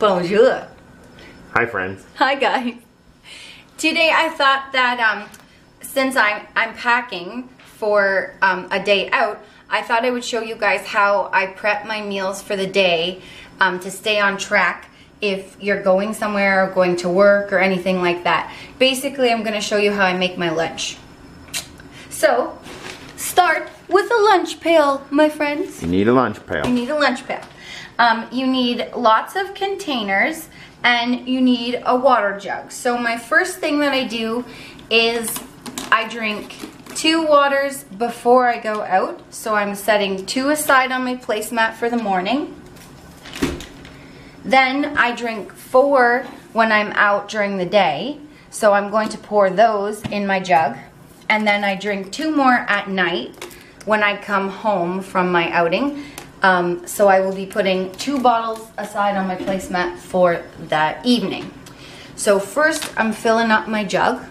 Bonjour. Hi, friends. Hi, guys. Today I thought that um, since I'm, I'm packing for um, a day out, I thought I would show you guys how I prep my meals for the day um, to stay on track if you're going somewhere or going to work or anything like that. Basically, I'm going to show you how I make my lunch. So, start with a lunch pail, my friends. You need a lunch pail. You need a lunch pail. Um, you need lots of containers and you need a water jug. So my first thing that I do is I drink two waters before I go out. So I'm setting two aside on my placemat for the morning. Then I drink four when I'm out during the day. So I'm going to pour those in my jug. And then I drink two more at night when I come home from my outing. Um, so I will be putting two bottles aside on my placemat for that evening. So first I'm filling up my jug.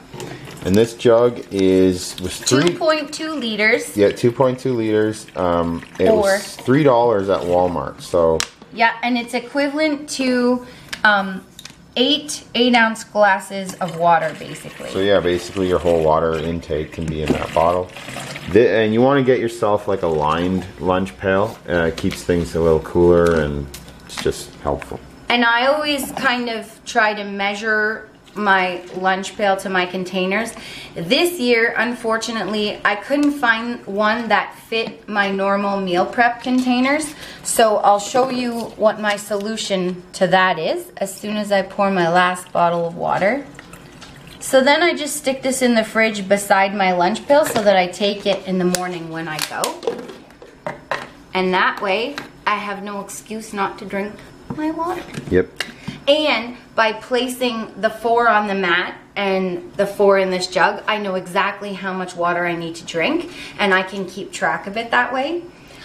And this jug is was three. 2.2 liters. Yeah, 2.2 liters. Um, it Or- was three dollars at Walmart. So Yeah, and it's equivalent to um, eight eight ounce glasses of water, basically. So yeah, basically your whole water intake can be in that bottle. Th and you want to get yourself like a lined lunch pail. Uh, it keeps things a little cooler and it's just helpful. And I always kind of try to measure my lunch pail to my containers. This year, unfortunately, I couldn't find one that fit my normal meal prep containers. So I'll show you what my solution to that is as soon as I pour my last bottle of water. So then I just stick this in the fridge beside my lunch pail so that I take it in the morning when I go. And that way, I have no excuse not to drink my water. Yep. And by placing the four on the mat and the four in this jug, I know exactly how much water I need to drink and I can keep track of it that way.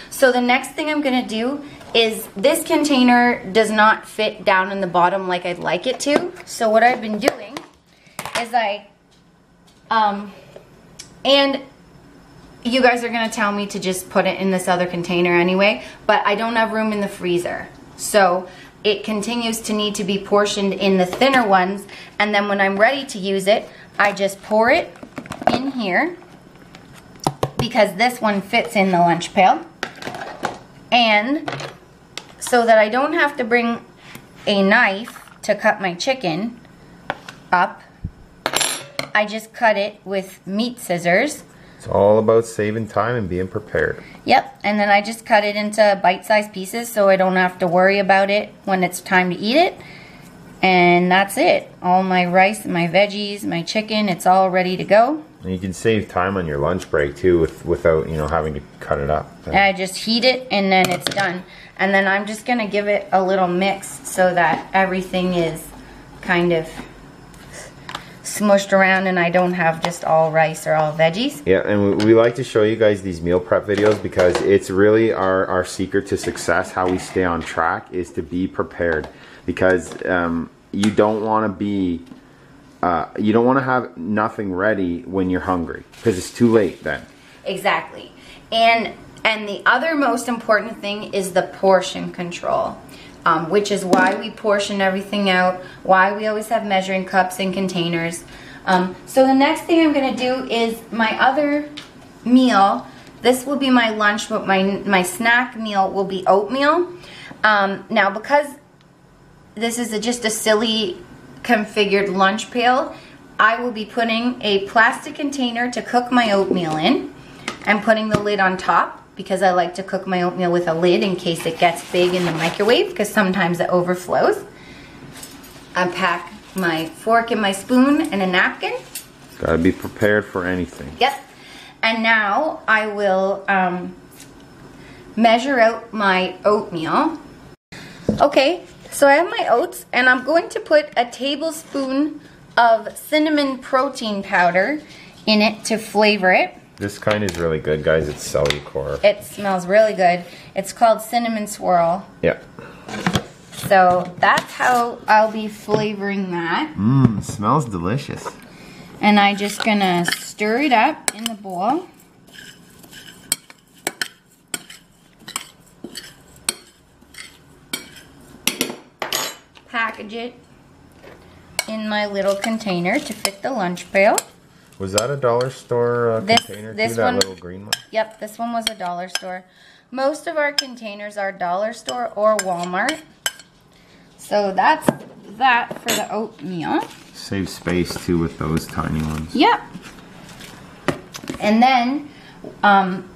So the next thing I'm gonna do is this container does not fit down in the bottom like I'd like it to. So what I've been doing is I, um, and you guys are gonna tell me to just put it in this other container anyway, but I don't have room in the freezer. So it continues to need to be portioned in the thinner ones, and then when I'm ready to use it, I just pour it in here because this one fits in the lunch pail. And so that I don't have to bring a knife to cut my chicken up, I just cut it with meat scissors. It's all about saving time and being prepared. Yep, and then I just cut it into bite-sized pieces so I don't have to worry about it when it's time to eat it. And that's it. All my rice my veggies, my chicken, it's all ready to go. And you can save time on your lunch break too, with without you know having to cut it up. And I just heat it and then it's done. And then I'm just gonna give it a little mix so that everything is kind of smushed around and I don't have just all rice or all veggies. Yeah, and we, we like to show you guys these meal prep videos because it's really our, our secret to success, how we stay on track, is to be prepared. Because um, you don't want to be, uh, you don't want to have nothing ready when you're hungry because it's too late then. Exactly. And and the other most important thing is the portion control. Um, which is why we portion everything out, why we always have measuring cups and containers. Um, so the next thing I'm gonna do is my other meal. This will be my lunch, but my my snack meal will be oatmeal. Um, now because this is a, just a silly configured lunch pail, I will be putting a plastic container to cook my oatmeal in and putting the lid on top because I like to cook my oatmeal with a lid in case it gets big in the microwave because sometimes it overflows. I pack my fork and my spoon and a napkin. Gotta be prepared for anything. Yep. And now I will um, measure out my oatmeal. Okay, so I have my oats and I'm going to put a tablespoon of cinnamon protein powder in it to flavor it. This kind is really good, guys. It's Cellucor. It smells really good. It's called cinnamon swirl. Yeah. So that's how I'll be flavoring that. Mmm, smells delicious. And I'm just gonna stir it up in the bowl. package it in my little container to fit the lunch pail. Was that a dollar store uh, This- container this too? That little green one? Yep, this one was a dollar store. Most of our containers are dollar store or Walmart. So that's that for the oatmeal. Save space too with those tiny ones. Yep. And then, um,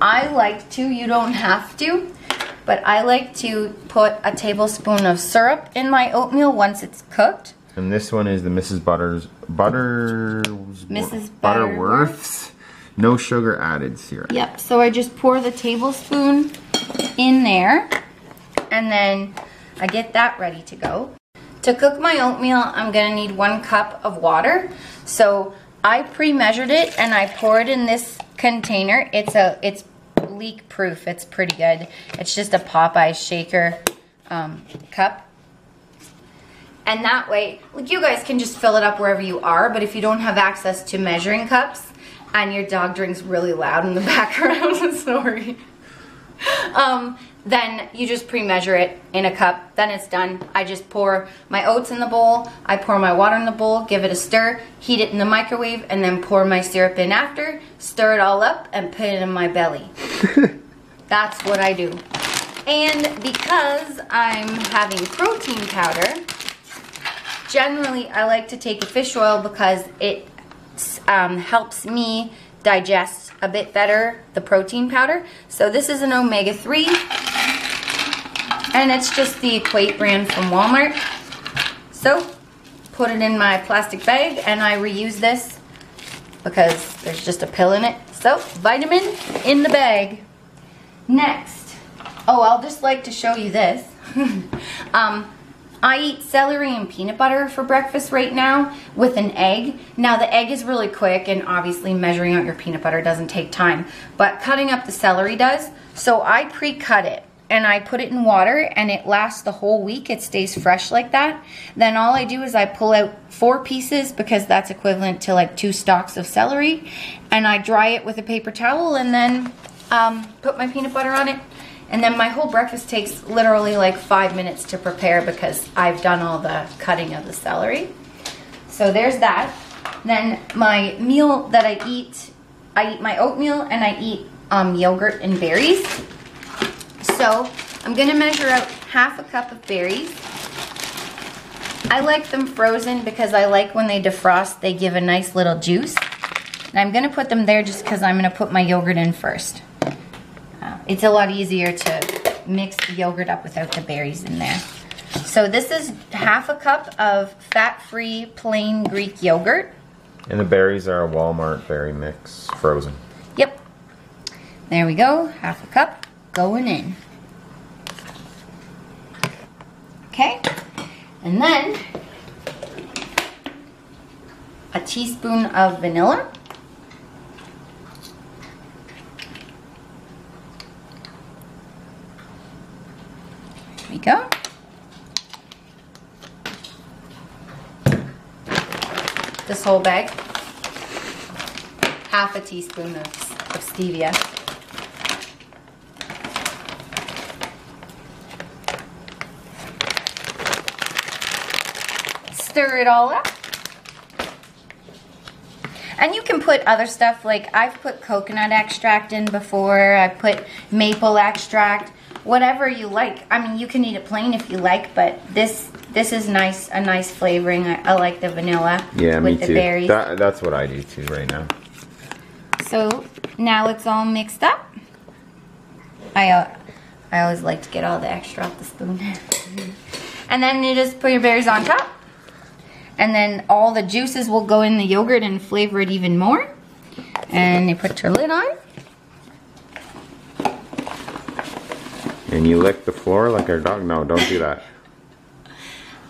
I like to, you don't have to, but I like to put a tablespoon of syrup in my oatmeal once it's cooked. And this one is the Mrs. Butters Butters Mrs. Butterworth's no sugar added syrup. Yep, so I just pour the tablespoon in there and then I get that ready to go. To cook my oatmeal, I'm gonna need one cup of water. So I pre-measured it and I pour it in this container. It's a it's leak proof. It's pretty good. It's just a Popeye shaker um, cup. And that way, like you guys can just fill it up wherever you are, but if you don't have access to measuring cups and your dog drinks really loud in the background, sorry, um, then you just pre-measure it in a cup. Then it's done. I just pour my oats in the bowl. I pour my water in the bowl, give it a stir, heat it in the microwave, and then pour my syrup in after, stir it all up, and put it in my belly. That's what I do. And because I'm having protein powder, generally I like to take a fish oil because it um, helps me digest a bit better the protein powder. So this is an omega-3 and it's just the Equate brand from Walmart. So put it in my plastic bag and I reuse this because there's just a pill in it. So vitamin in the bag. Next, oh, I'll just like to show you this. um, I eat celery and peanut butter for breakfast right now with an egg. Now the egg is really quick and obviously measuring out your peanut butter doesn't take time, but cutting up the celery does. So I pre-cut it and I put it in water and it lasts the whole week. It stays fresh like that. Then all I do is I pull out four pieces because that's equivalent to like two stalks of celery and I dry it with a paper towel and then um, put my peanut butter on it. And then my whole breakfast takes literally like five minutes to prepare because I've done all the cutting of the celery. So there's that. Then my meal that I eat, I eat my oatmeal and I eat um, yogurt and berries. So I'm gonna measure out half a cup of berries. I like them frozen because I like when they defrost, they give a nice little juice. And I'm gonna put them there just because I'm gonna put my yogurt in first. It's a lot easier to mix the yogurt up without the berries in there. So this is half a cup of fat-free plain Greek yogurt. And the berries are a Walmart berry mix, frozen. Yep. There we go, half a cup going in. Okay, and then a teaspoon of vanilla. We go. This whole bag. Half a teaspoon of, of stevia. Stir it all up. And you can put other stuff like I've put coconut extract in before. I put maple extract, whatever you like. I mean, you can eat it plain if you like, but this this is nice, a nice flavoring. I, I like the vanilla Yeah, with me the too. berries. That, that's what I do too right now. So now it's all mixed up. I uh, I always like to get all the extra off the spoon. and then you just put your berries on top. And then all the juices will go in the yogurt and flavor it even more. And you put your lid on. And you lick the floor like our dog? No, don't do that.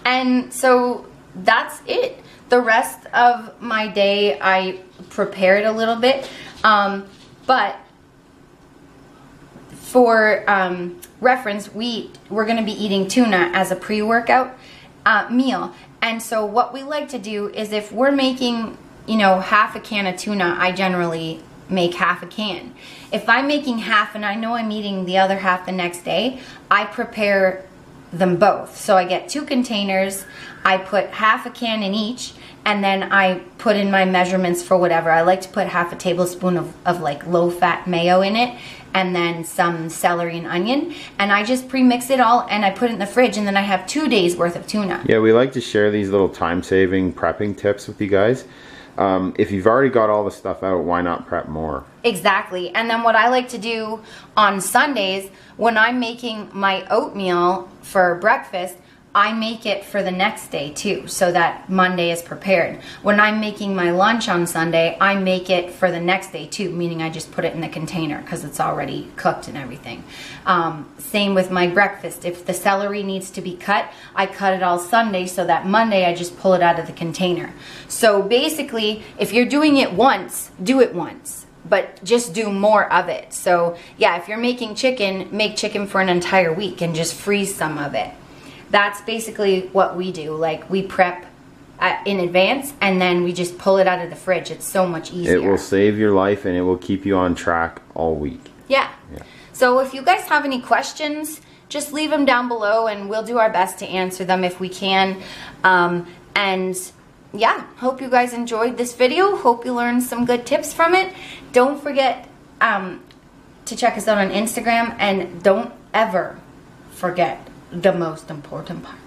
And so that's it. The rest of my day, I prepared a little bit. Um, but for um, reference, we we're going to be eating tuna as a pre-workout uh, meal. And so what we like to do is if we're making, you know, half a can of tuna, I generally make half a can. If I'm making half and I know I'm eating the other half the next day, I prepare them both. So I get two containers. I put half a can in each and then I put in my measurements for whatever. I like to put half a tablespoon of, of like low fat mayo in it and then some celery and onion. And I just pre-mix it all and I put it in the fridge and then I have two days worth of tuna. Yeah, we like to share these little time saving prepping tips with you guys. Um, if you've already got all the stuff out, why not prep more? Exactly. And then what I like to do on Sundays when I'm making my oatmeal for breakfast, I make it for the next day too, so that Monday is prepared. When I'm making my lunch on Sunday, I make it for the next day too, meaning I just put it in the container because it's already cooked and everything. Um, same with my breakfast. If the celery needs to be cut, I cut it all Sunday so that Monday I just pull it out of the container. So basically, if you're doing it once, do it once but just do more of it. So, yeah, if you're making chicken, make chicken for an entire week and just freeze some of it that's basically what we do. Like we prep at, in advance and then we just pull it out of the fridge. It's so much easier. It will save your life and it will keep you on track all week. Yeah. yeah. So if you guys have any questions, just leave them down below and we'll do our best to answer them if we can. Um, and yeah, hope you guys enjoyed this video. Hope you learned some good tips from it. Don't forget um, to check us out on Instagram and don't ever forget the most important part.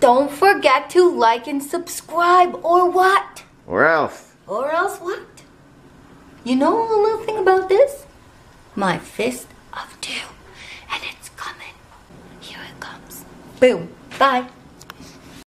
Don't forget to like and subscribe, or what? Or else. Or else what? You know a little thing about this? My fist of doom. And it's coming. Here it comes. Boom. Bye.